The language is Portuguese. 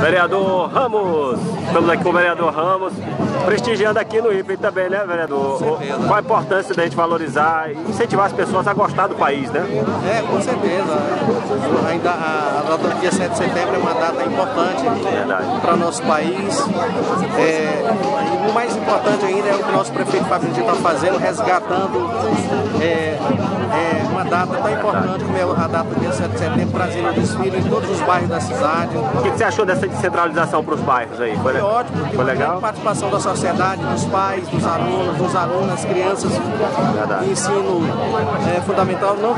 Vereador Ramos, estamos aqui com o vereador Ramos, prestigiando aqui no IPE também, né, vereador? Qual a importância da gente valorizar e incentivar as pessoas a gostar do país, né? É, com certeza. Ainda a, data do dia 7 de setembro é uma data importante para o nosso país. É, e o mais importante ainda é o que o nosso prefeito Fabinho está fazendo, resgatando é, é, uma data tão importante como é a data do dia 7 de setembro, trazendo o desfile em todos os bairros da cidade. O que, que você achou dessa descentralização para os bairros aí? Foi, Foi ótimo, porque Foi legal? a participação da sociedade, dos pais, dos alunos, dos alunas, crianças, Verdade. ensino é, fundamental não